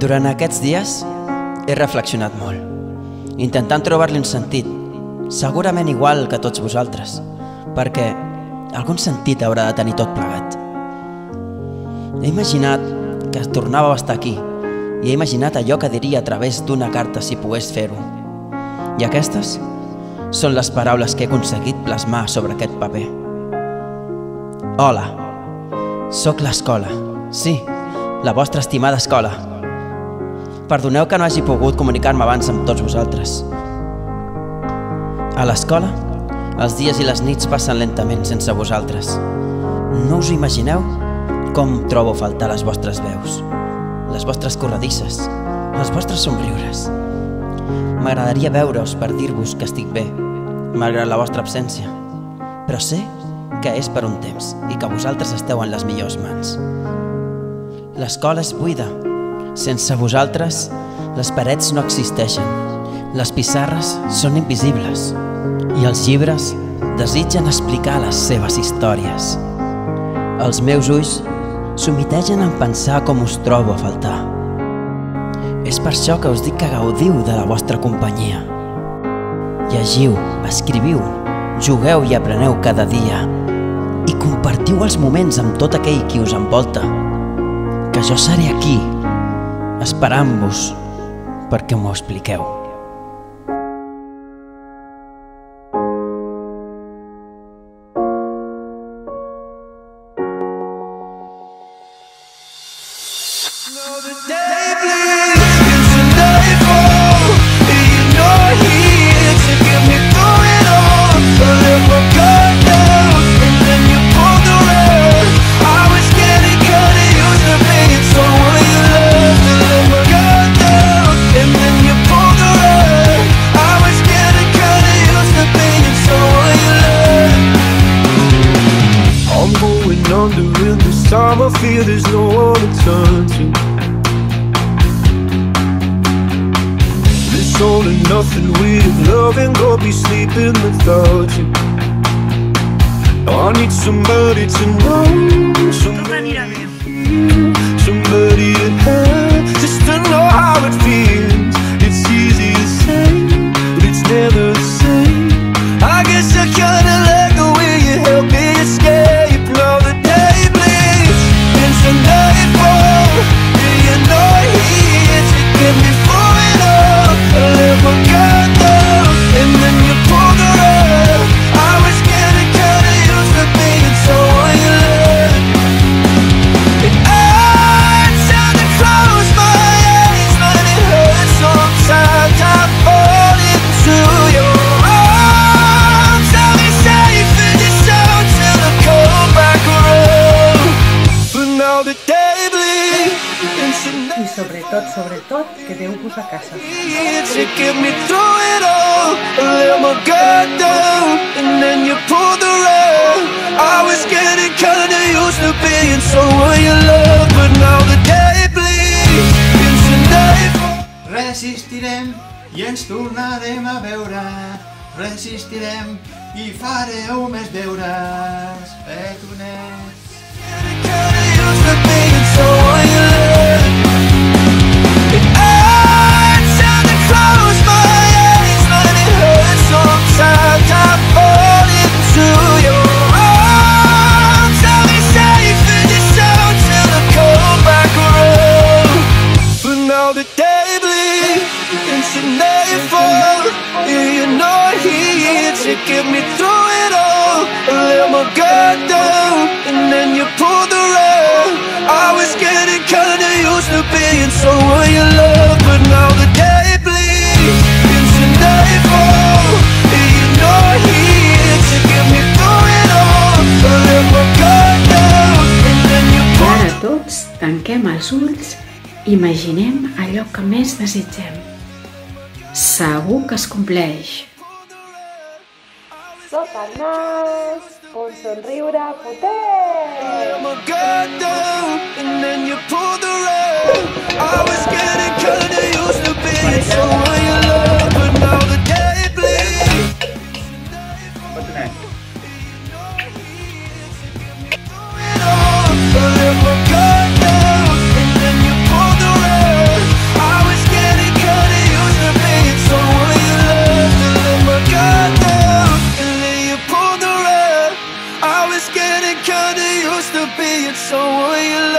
Durant aquests dies he reflexionat molt, intentant trobar-li un sentit, segurament igual que tots vosaltres, perquè algun sentit haurà de tenir tot plegat. He imaginat que tornava a estar aquí i he imaginat allò que diria a través d'una carta si pogués fer-ho. I aquestes són les paraules que he aconseguit plasmar sobre aquest paper. Hola, sóc l'escola. Sí, la vostra estimada escola. Perdoneu que no hagi pogut comunicar-me abans amb tots vosaltres. A l'escola, els dies i les nits passen lentament sense vosaltres. No us imagineu com trobo a faltar les vostres veus, les vostres corredisses, els vostres somriures. M'agradaria veure-us per dir-vos que estic bé, malgrat la vostra absència. Però sé que és per un temps i que vosaltres esteu en les millors mans. L'escola és buida. Sense vosaltres, les parets no existeixen. Les pissarres són invisibles. I els llibres desitgen explicar les seves històries. Els meus ulls s'humitegen en pensar com us trobo a faltar. És per això que us dic que gaudiu de la vostra companyia. Llegiu, escriviu, jugueu i apreneu cada dia i compartiu els moments amb tot aquell qui us envolta. Que jo seré aquí, esperant-vos perquè m'ho expliqueu. I'm I feel there's no one to turn to. This all and nothing way of loving, go be sleeping without you. I need somebody to know, sobretot, sobretot, quedeu-vos a casa. night to get me through it all. I let my guard down, and then you pulled the rug. I was getting kinda used to being someone you love, but now the day bleeds into nightfall. Resistirem i ens tornarem a veure. Resistirem i fareu més deures. Petonets. Into nightfall. Yeah, you're not here to get me through it all. I let my guard down, and then you pulled the rug. I was getting kinda used to being someone you love, but now the day bleeds into nightfall. You're not here to get me through it all. I let my guard down, and then you pulled Ara tots tanquem els ulls imaginem allò que més desitgem. Segur que es compleix. Sota el nas, un somriure potent. So will you